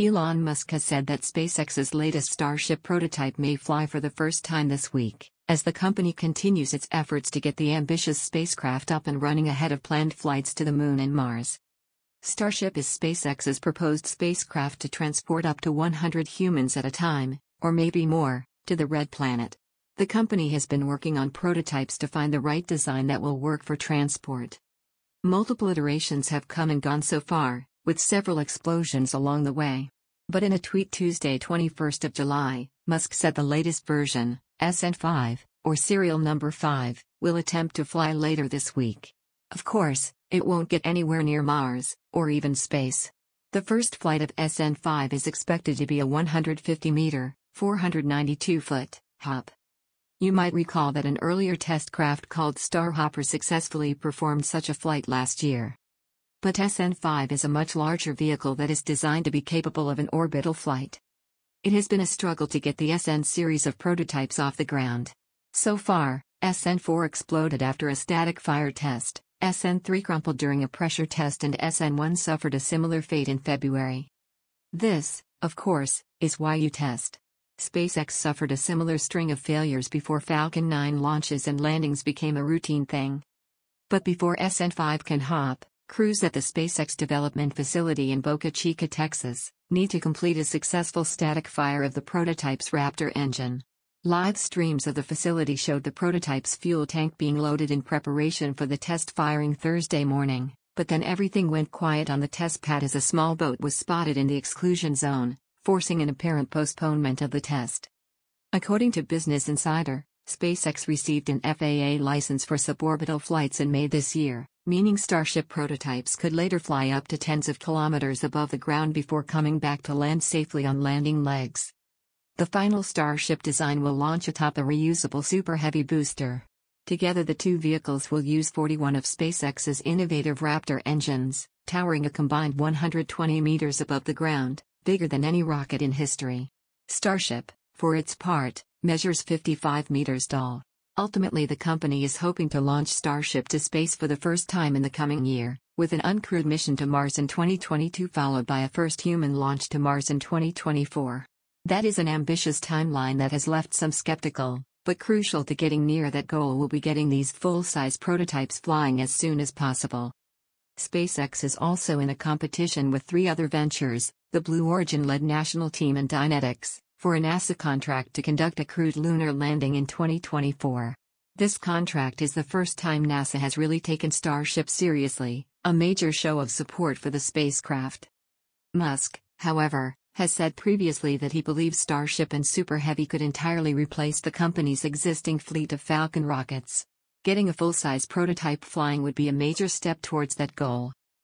Elon Musk has said that SpaceX's latest Starship prototype may fly for the first time this week, as the company continues its efforts to get the ambitious spacecraft up and running ahead of planned flights to the Moon and Mars. Starship is SpaceX's proposed spacecraft to transport up to 100 humans at a time, or maybe more, to the Red Planet. The company has been working on prototypes to find the right design that will work for transport. Multiple iterations have come and gone so far, with several explosions along the way. But in a tweet Tuesday 21st of July, Musk said the latest version, SN5, or serial number 5, will attempt to fly later this week. Of course, it won't get anywhere near Mars, or even space. The first flight of SN5 is expected to be a 150 meter, 492 foot, hop. You might recall that an earlier test craft called Starhopper successfully performed such a flight last year. But SN5 is a much larger vehicle that is designed to be capable of an orbital flight. It has been a struggle to get the SN series of prototypes off the ground. So far, SN4 exploded after a static fire test, SN3 crumpled during a pressure test, and SN1 suffered a similar fate in February. This, of course, is why you test. SpaceX suffered a similar string of failures before Falcon 9 launches and landings became a routine thing. But before SN5 can hop, crews at the SpaceX development facility in Boca Chica, Texas, need to complete a successful static fire of the prototype's Raptor engine. Live streams of the facility showed the prototype's fuel tank being loaded in preparation for the test firing Thursday morning, but then everything went quiet on the test pad as a small boat was spotted in the exclusion zone, forcing an apparent postponement of the test. According to Business Insider, SpaceX received an FAA license for suborbital flights in May this year, meaning Starship prototypes could later fly up to tens of kilometers above the ground before coming back to land safely on landing legs. The final Starship design will launch atop a reusable Super Heavy booster. Together, the two vehicles will use 41 of SpaceX's innovative Raptor engines, towering a combined 120 meters above the ground bigger than any rocket in history. Starship, for its part, measures 55 meters tall. Ultimately, the company is hoping to launch Starship to space for the first time in the coming year, with an uncrewed mission to Mars in 2022 followed by a first human launch to Mars in 2024. That is an ambitious timeline that has left some skeptical, but crucial to getting near that goal will be getting these full size prototypes flying as soon as possible. SpaceX is also in a competition with three other ventures the Blue Origin led national team and Dynetics, for a NASA contract to conduct a crewed lunar landing in 2024. This contract is the first time NASA has really taken Starship seriously, a major show of support for the spacecraft. Musk, however, has said previously that he believes Starship and Super Heavy could entirely replace the company's existing fleet of Falcon rockets. Getting a full size prototype flying would be a major step towards that goal.